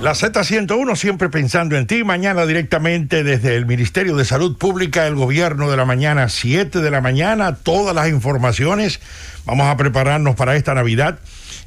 La Z101 siempre pensando en ti. Mañana directamente desde el Ministerio de Salud Pública, el gobierno de la mañana, 7 de la mañana, todas las informaciones. Vamos a prepararnos para esta Navidad.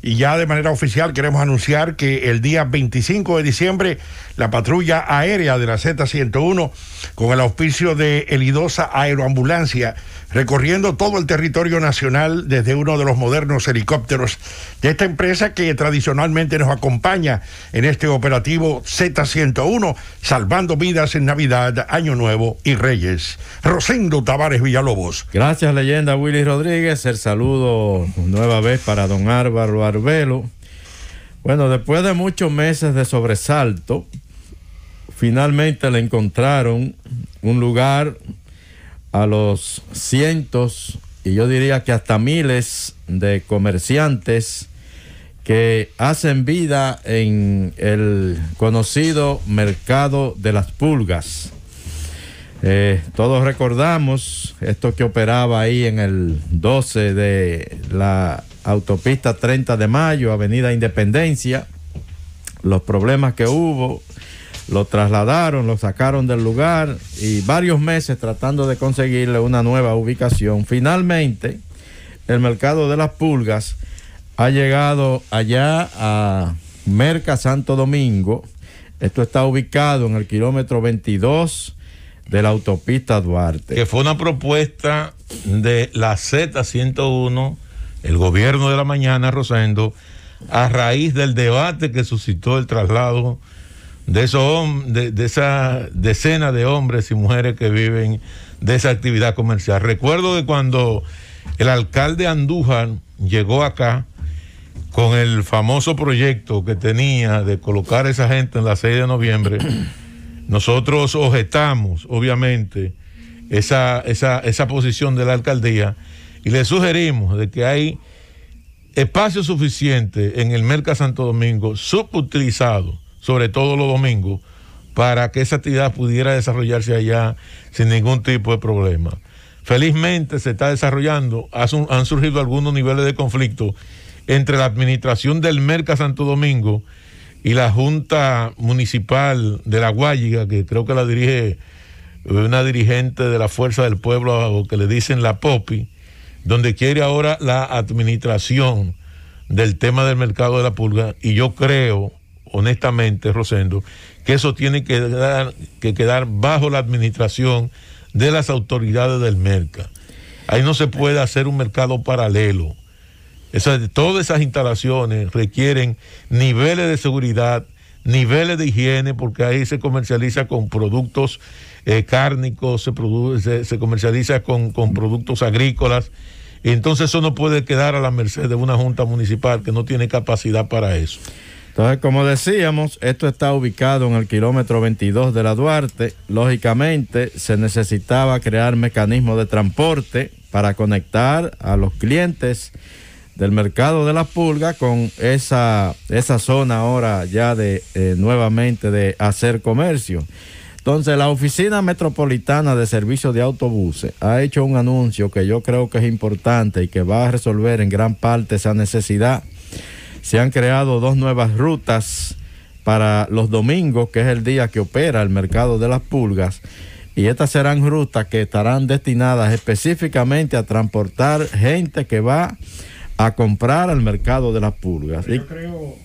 Y ya de manera oficial queremos anunciar que el día 25 de diciembre la patrulla aérea de la Z101 con el auspicio de Elidosa Aeroambulancia recorriendo todo el territorio nacional desde uno de los modernos helicópteros de esta empresa que tradicionalmente nos acompaña en este operativo Z101, salvando vidas en Navidad, Año Nuevo y Reyes. Rosendo Tavares Villalobos. Gracias, leyenda Willy Rodríguez. El saludo nueva vez para don Álvaro Arbelo. Bueno, después de muchos meses de sobresalto, finalmente le encontraron un lugar a los cientos y yo diría que hasta miles de comerciantes que hacen vida en el conocido mercado de las pulgas. Eh, todos recordamos esto que operaba ahí en el 12 de la autopista 30 de mayo, Avenida Independencia, los problemas que hubo, lo trasladaron, lo sacaron del lugar y varios meses tratando de conseguirle una nueva ubicación. Finalmente, el mercado de las pulgas ha llegado allá a Merca Santo Domingo. Esto está ubicado en el kilómetro 22 de la autopista Duarte. Que fue una propuesta de la Z101, el gobierno de la mañana, Rosendo, a raíz del debate que suscitó el traslado de, eso, de, de esa decena de hombres y mujeres que viven de esa actividad comercial. Recuerdo que cuando el alcalde Andújar llegó acá con el famoso proyecto que tenía de colocar a esa gente en la 6 de noviembre, nosotros objetamos, obviamente, esa, esa, esa posición de la alcaldía y le sugerimos de que hay espacio suficiente en el Merca Santo Domingo subutilizado sobre todo los domingos, para que esa actividad pudiera desarrollarse allá sin ningún tipo de problema. Felizmente se está desarrollando, han surgido algunos niveles de conflicto entre la administración del Merca Santo Domingo y la Junta Municipal de La Guayiga, que creo que la dirige una dirigente de la Fuerza del Pueblo, o que le dicen la POPI, donde quiere ahora la administración del tema del mercado de la pulga, y yo creo, honestamente, Rosendo, que eso tiene que, que quedar bajo la administración de las autoridades del mercado. Ahí no se puede hacer un mercado paralelo. todas esas instalaciones requieren niveles de seguridad, niveles de higiene, porque ahí se comercializa con productos eh, cárnicos, se, comercializa con, con productos agrícolas. Entonces eso no puede quedar a la merced de una junta municipal que no tiene capacidad para eso. Entonces, como decíamos, esto está ubicado en el kilómetro 22 de la Duarte. Lógicamente, se necesitaba crear mecanismos de transporte para conectar a los clientes del mercado de la pulga con esa, esa zona ahora ya de eh, nuevamente de hacer comercio. Entonces, la Oficina Metropolitana de Servicios de Autobuses ha hecho un anuncio que yo creo que es importante y que va a resolver en gran parte esa necesidad se han creado dos nuevas rutas para los domingos, que es el día que opera el mercado de las pulgas. Y estas serán rutas que estarán destinadas específicamente a transportar gente que va a comprar al mercado de las pulgas. Yo creo,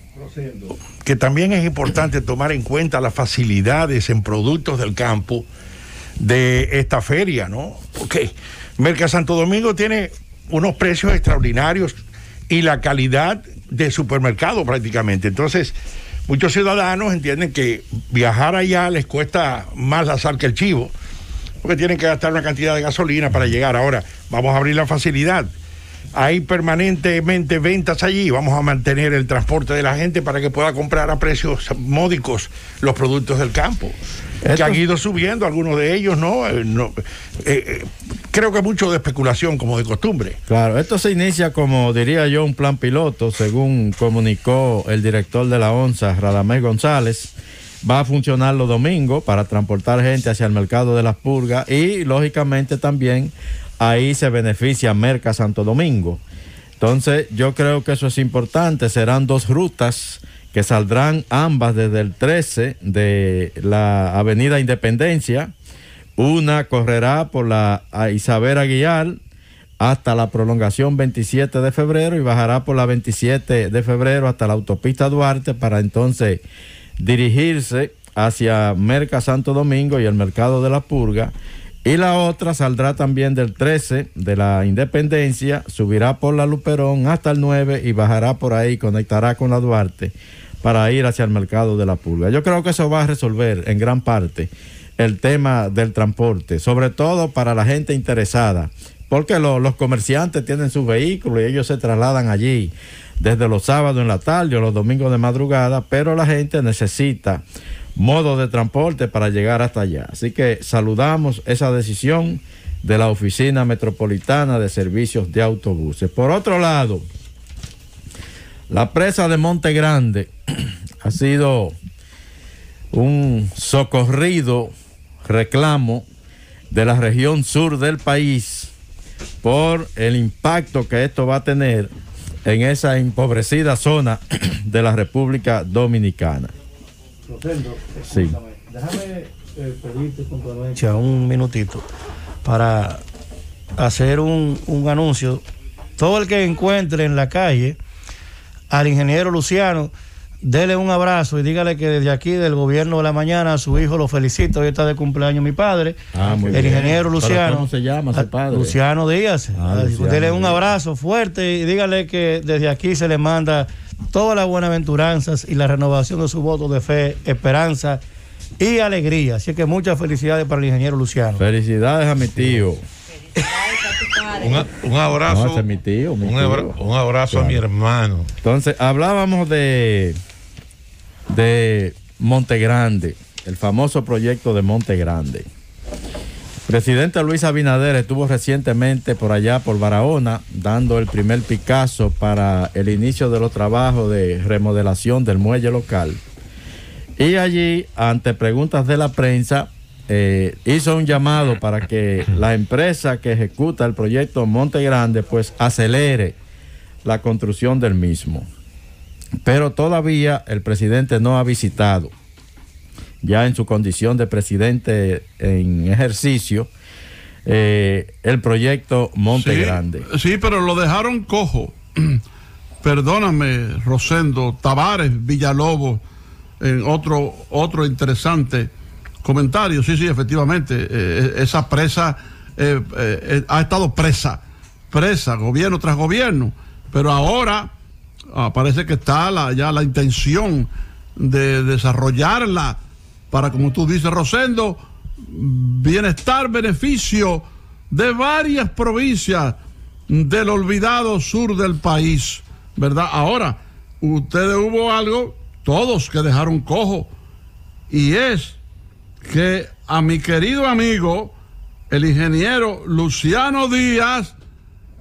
que también es importante tomar en cuenta las facilidades en productos del campo de esta feria, ¿no? Porque Merca Santo Domingo tiene unos precios extraordinarios y la calidad de supermercado prácticamente. Entonces, muchos ciudadanos entienden que viajar allá les cuesta más la sal que el chivo, porque tienen que gastar una cantidad de gasolina para llegar. Ahora, vamos a abrir la facilidad. Hay permanentemente ventas allí. Vamos a mantener el transporte de la gente para que pueda comprar a precios módicos los productos del campo que han ido subiendo, algunos de ellos, ¿no? Eh, no eh, eh, creo que mucho de especulación, como de costumbre. Claro, esto se inicia como, diría yo, un plan piloto, según comunicó el director de la ONSA, Radamés González. Va a funcionar los domingos para transportar gente hacia el mercado de las purgas y, lógicamente, también ahí se beneficia Merca Santo Domingo. Entonces, yo creo que eso es importante. Serán dos rutas que saldrán ambas desde el 13 de la Avenida Independencia. Una correrá por la Isabel Aguilar hasta la prolongación 27 de febrero y bajará por la 27 de febrero hasta la autopista Duarte para entonces dirigirse hacia Merca Santo Domingo y el Mercado de la Purga. Y la otra saldrá también del 13 de la Independencia, subirá por la Luperón hasta el 9 y bajará por ahí, conectará con la Duarte para ir hacia el Mercado de la Purga. Yo creo que eso va a resolver en gran parte el tema del transporte, sobre todo para la gente interesada, porque los comerciantes tienen sus vehículos y ellos se trasladan allí desde los sábados en la tarde o los domingos de madrugada, pero la gente necesita modo de transporte para llegar hasta allá. Así que saludamos esa decisión de la Oficina Metropolitana de Servicios de Autobuses. Por otro lado, la presa de Monte Grande ha sido un socorrido reclamo de la región sur del país por el impacto que esto va a tener en esa empobrecida zona de la República Dominicana. Sí. déjame eh, pedirte un minutito para hacer un, un anuncio. Todo el que encuentre en la calle al ingeniero Luciano, dele un abrazo y dígale que desde aquí del gobierno de la mañana a su hijo lo felicito. Hoy está de cumpleaños mi padre, ah, el ingeniero Luciano. ¿Cómo se llama su padre? Luciano Díaz. Ah, dele un abrazo fuerte y dígale que desde aquí se le manda todas las buenaventuranzas y la renovación de su voto de fe, esperanza y alegría. Así que muchas felicidades para el ingeniero Luciano. Felicidades a mi tío. Un, abrazo. mi tío, un, abrazo a mi hermano. Entonces, hablábamos de, de Monte Grande, el famoso proyecto de Monte Grande. Presidente Luis Abinader estuvo recientemente por allá, por Barahona, dando el primer Picasso para el inicio de los trabajos de remodelación del muelle local. Y allí, ante preguntas de la prensa, eh, hizo un llamado para que la empresa que ejecuta el proyecto Monte Grande pues acelere la construcción del mismo. Pero todavía el presidente no ha visitado, ya en su condición de presidente en ejercicio, eh, el proyecto Monte Grande. Sí, pero lo dejaron cojo. Perdóname, Rosendo, Tavares, Villalobos, en otro, otro interesante Comentario, sí, sí, efectivamente. Eh, esa presa eh, ha estado presa, presa, gobierno tras gobierno. Pero ahora ah, parece que está ya la intención de desarrollarla para, como tú dices, Rosendo, bienestar, beneficio de varias provincias del olvidado sur del país, ¿verdad? Ahora, ustedes hubo algo, todos que dejaron cojo, y es que a mi querido amigo, el ingeniero Luciano Díaz,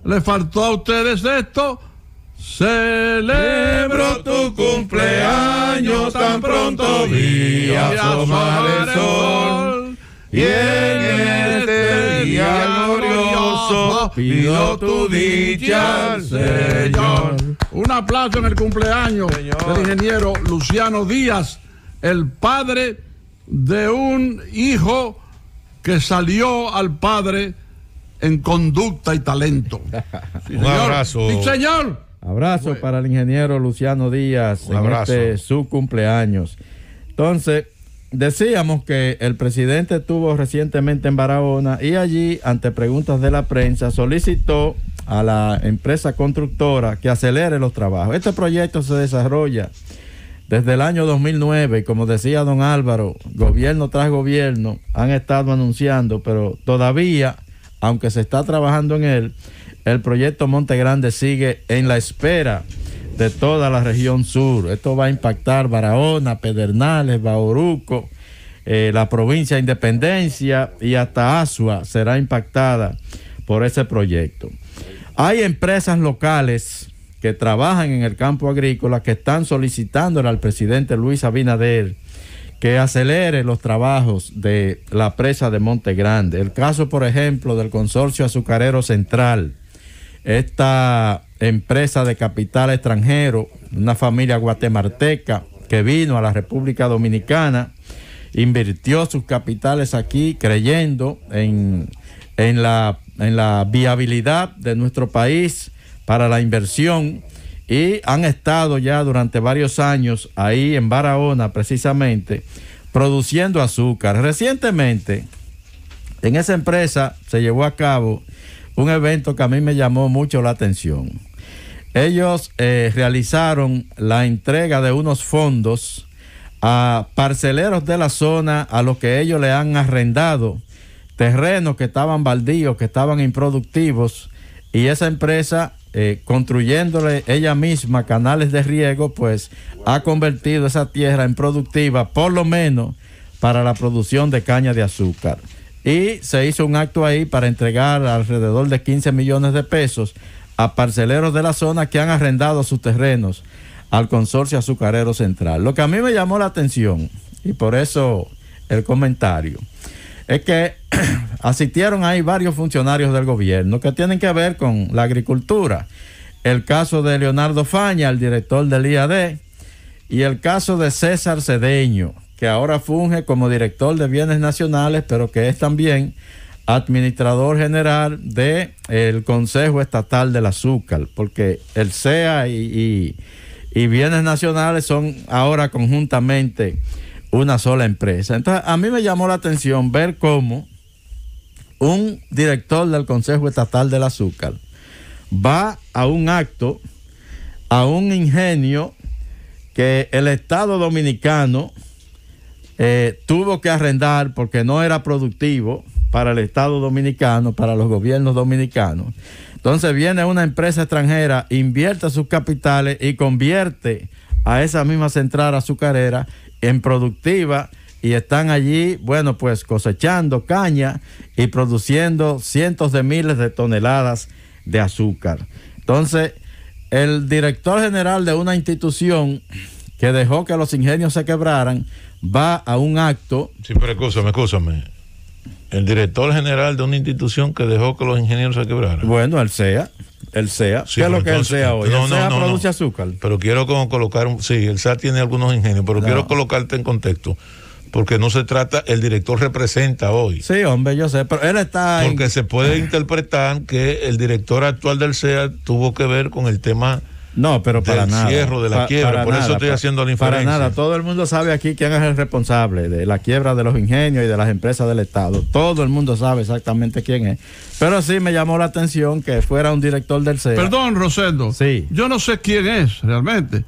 le faltó a ustedes esto. Celebro tu cumpleaños tan pronto vi asomar el sol y en este día glorioso pido tu dicha al Señor. Un aplauso en el cumpleaños del ingeniero Luciano Díaz, el padre de un hijo que salió al padre en conducta y talento. un abrazo. Sí, señor. Abrazo para el ingeniero Luciano Díaz en este su cumpleaños. Entonces, decíamos que el presidente estuvo recientemente en Barahona y allí, ante preguntas de la prensa, solicitó a la empresa constructora que acelere los trabajos. Este proyecto se desarrolla desde el año 2009, como decía don Álvaro, gobierno tras gobierno han estado anunciando, pero todavía, aunque se está trabajando en él, el proyecto Monte Grande sigue en la espera de toda la región sur. Esto va a impactar Barahona, Pedernales, Bauruco, eh, la provincia de Independencia y hasta Asua será impactada por ese proyecto. Hay empresas locales que trabajan en el campo agrícola que están solicitándole al presidente Luis Abinader que acelere los trabajos de la presa de Monte Grande. El caso, por ejemplo, del consorcio azucarero central, esta empresa de capital extranjero, una familia guatemalteca que vino a la República Dominicana, invirtió sus capitales aquí creyendo en, en, la, en la viabilidad de nuestro país para la inversión y han estado ya durante varios años ahí en Barahona precisamente produciendo azúcar. Recientemente en esa empresa se llevó a cabo un evento que a mí me llamó mucho la atención. Ellos eh, realizaron la entrega de unos fondos a parceleros de la zona a los que ellos le han arrendado terrenos que estaban baldíos, que estaban improductivos, y esa empresa, eh, construyéndole ella misma canales de riego, pues ha convertido esa tierra en productiva, por lo menos para la producción de caña de azúcar. Y se hizo un acto ahí para entregar alrededor de 15 millones de pesos a parceleros de la zona que han arrendado sus terrenos al consorcio azucarero central. Lo que a mí me llamó la atención, y por eso el comentario, es que asistieron ahí varios funcionarios del gobierno que tienen que ver con la agricultura. El caso de Leonardo Faña, el director del IAD, y el caso de César Cedeño, que ahora funge como director de bienes nacionales, pero que es también administrador general del el Consejo Estatal del Azúcar, porque el CEA y, y, bienes nacionales son ahora conjuntamente una sola empresa. Entonces, a mí me llamó la atención ver cómo un director del Consejo Estatal del Azúcar va a un acto, a un ingenio que el Estado Dominicano eh, tuvo que arrendar porque no era productivo para el Estado dominicano, para los gobiernos dominicanos. Entonces viene una empresa extranjera, invierte sus capitales y convierte a esa misma central azucarera en productiva y están allí, bueno, pues cosechando caña y produciendo cientos de miles de toneladas de azúcar. Entonces, el director general de una institución que dejó que los ingenios se quebraran, va a un acto. Sí, pero escúchame, escúchame. El director general de una institución que dejó que los ingenieros se quebraran. Bueno, el SEA. El SEA. ¿Qué es lo que el SEA hoy? No, el SEA produce azúcar. Pero quiero colocar. Un, sí, el SEA tiene algunos ingenios, pero quiero colocarte en contexto. Porque no se trata, el director representa hoy. Sí, hombre, yo sé, pero él está. Porque se puede interpretar que el director actual del SEA tuvo que ver con el tema no, pero para del nada. cierre de la quiebra. Por eso estoy haciendo la inferencia. Para nada. Todo el mundo sabe aquí quién es el responsable de la quiebra de los ingenios y de las empresas del Estado. Todo el mundo sabe exactamente quién es. Pero sí me llamó la atención que fuera un director del CEA. Perdón, Rosendo. Sí. Yo no sé quién es realmente.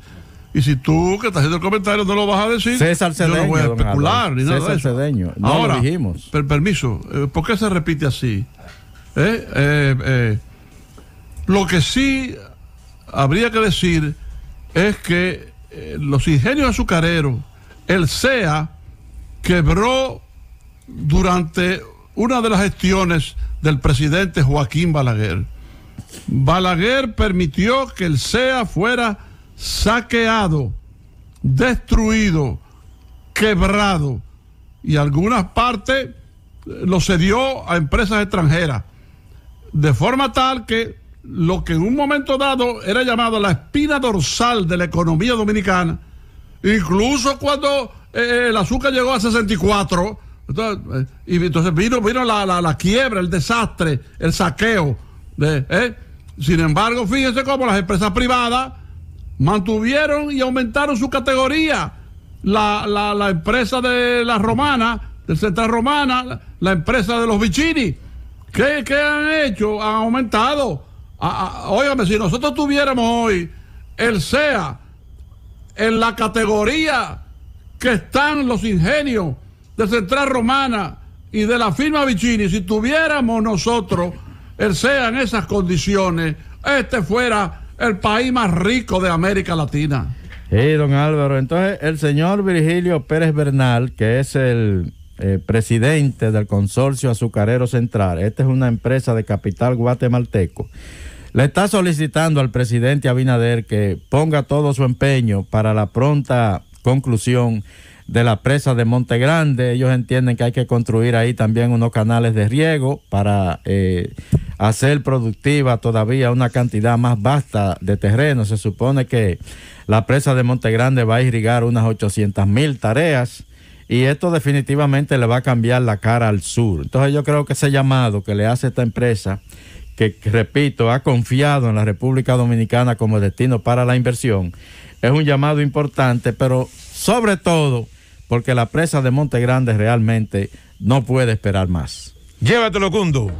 Y si tú que estás haciendo el comentario no lo vas a decir, César Cedeño, yo no voy a especular ni nada César de eso. Cedeño, no Ahora, lo dijimos. Per, permiso, eh, ¿por qué se repite así? Eh, eh, eh, lo que sí habría que decir es que eh, los ingenios azucareros, el SEA, quebró durante una de las gestiones del presidente Joaquín Balaguer. Balaguer permitió que el SEA fuera saqueado, destruido, quebrado y algunas partes eh, lo cedió a empresas extranjeras. De forma tal que lo que en un momento dado era llamado la espina dorsal de la economía dominicana, incluso cuando eh, el azúcar llegó a 64, entonces, eh, y entonces vino, vino la, la, la, quiebra, el desastre, el saqueo. De, eh. Sin embargo, fíjense cómo las empresas privadas mantuvieron y aumentaron su categoría. La, la, la empresa de la romana, del Central Romana, la, empresa de los Vicini. ¿Qué, ¿Qué, han hecho? Han aumentado. Óigame, si nosotros tuviéramos hoy el SEA en la categoría que están los ingenios de Central Romana y de la firma Vicini, si tuviéramos nosotros el SEA en esas condiciones, este fuera el país más rico de América Latina. Sí, don Álvaro. Entonces, el señor Virgilio Pérez Bernal, que es el eh, presidente del consorcio azucarero central, esta es una empresa de capital guatemalteco, le está solicitando al presidente Abinader que ponga todo su empeño para la pronta conclusión de la presa de Monte Grande. Ellos entienden que hay que construir ahí también unos canales de riego para eh, hacer productiva todavía una cantidad más vasta de terreno. Se supone que la presa de Monte Grande va a irrigar unas 800 mil tareas y esto definitivamente le va a cambiar la cara al sur. Entonces yo creo que ese llamado que le hace esta empresa, que, repito, ha confiado en la República Dominicana como destino para la inversión, es un llamado importante, pero sobre todo porque la presa de Monte Grande realmente no puede esperar más. Llévatelo, Cundo.